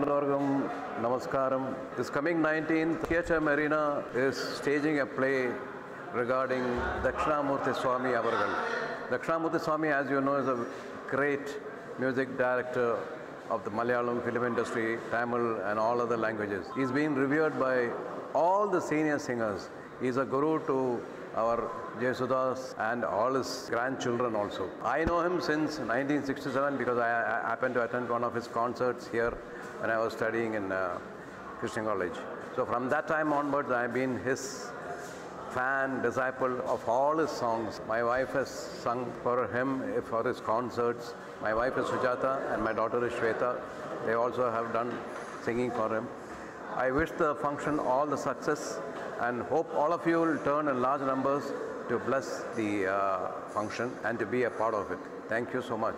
Hello, Namaskaram. This coming 19th, Theatre Marina is staging a play regarding Dakshinamurthy Swami Avargal. Dakshinamurthy Swami, as you know, is a great music director of the Malayalam film industry, Tamil, and all other languages. He's been revered by all the senior singers. He's a guru to our Jesudas and all his grandchildren also. I know him since 1967 because I, I happened to attend one of his concerts here when I was studying in uh, Christian College. So from that time onwards, I've been his fan, disciple of all his songs. My wife has sung for him for his concerts. My wife is Sujata and my daughter is Shweta. They also have done singing for him. I wish the function all the success and hope all of you will turn in large numbers to bless the uh, function and to be a part of it. Thank you so much.